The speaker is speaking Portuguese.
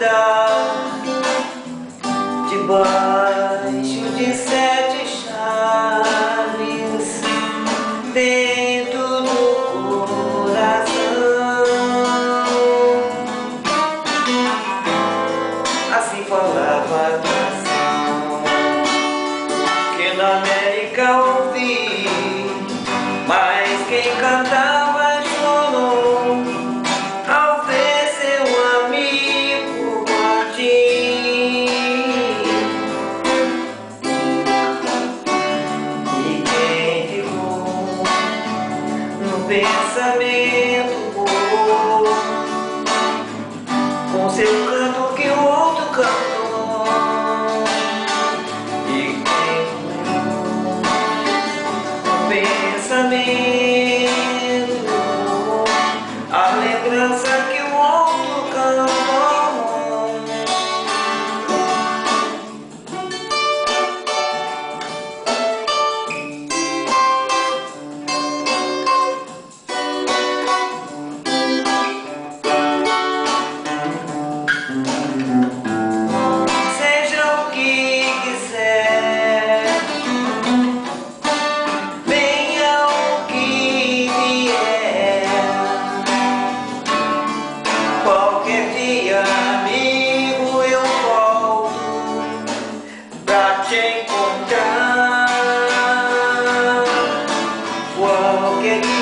andar debaixo de sete chaves dentro do coração. Assim falava a canção que na América ouvi, mas quem cantava pensamento bom. Com seu canto que o outro cantou. E tem um pensamento A lembrança quem contar, qualquer